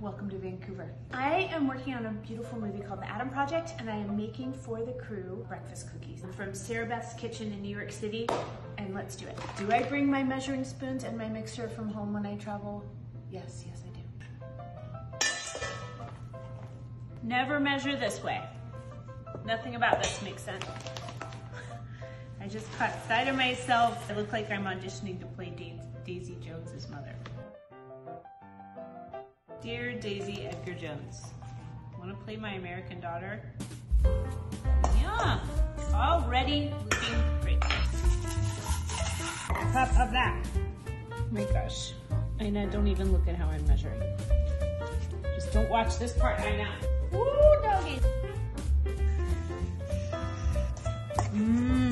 welcome to Vancouver. I am working on a beautiful movie called The Adam Project and I am making for the crew breakfast cookies. From Sarabeth's Kitchen in New York City and let's do it. Do I bring my measuring spoons and my mixer from home when I travel? Yes, yes I do. Never measure this way. Nothing about this makes sense. I just caught sight of myself. I look like I'm auditioning to play Daisy Jones's mother. Dear Daisy Edgar Jones, want to play my American daughter? Yeah, already looking great. Top of that. Oh my gosh, Ina, don't even look at how I'm measuring. Just don't watch this part, Ina. Woo, doggy. Mmm.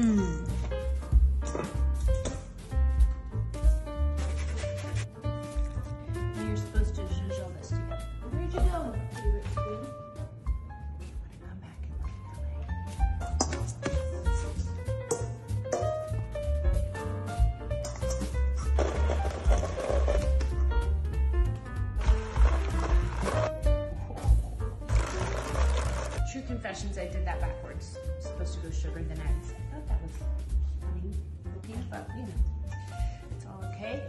Confessions, I did that backwards. It's supposed to go sugar, then eggs. I thought that was looking, but you know, it's all okay.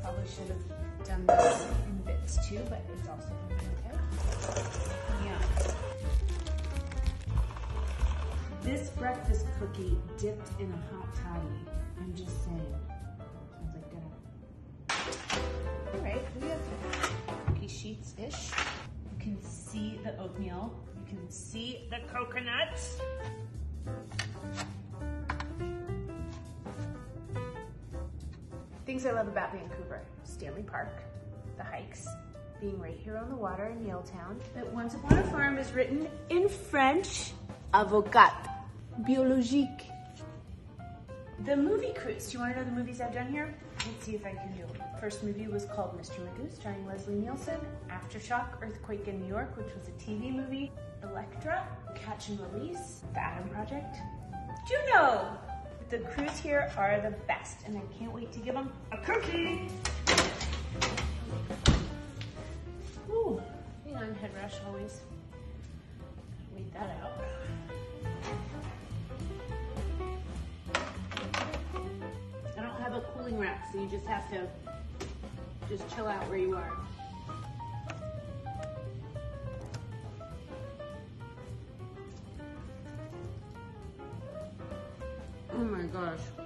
Probably should have done this in bits too, but it's also okay. Yeah. This breakfast cookie dipped in a hot toddy. I'm just saying. The oatmeal. You can see the coconuts. Things I love about Vancouver. Stanley Park, the hikes, being right here on the water in Yaletown. That Once Upon a Farm is written in French. Avocat. Biologique. The movie crews. Do you want to know the movies I've done here? Let's see if I can do it. First movie was called Mr. Magoo, starring Leslie Nielsen. Aftershock, Earthquake in New York, which was a TV movie. Elektra, Catch and Release, The Adam Project. Juno! The crews here are the best, and I can't wait to give them a cookie! Ooh, hang on, head rush always. Wait that out. So you just have to just chill out where you are. Oh my gosh.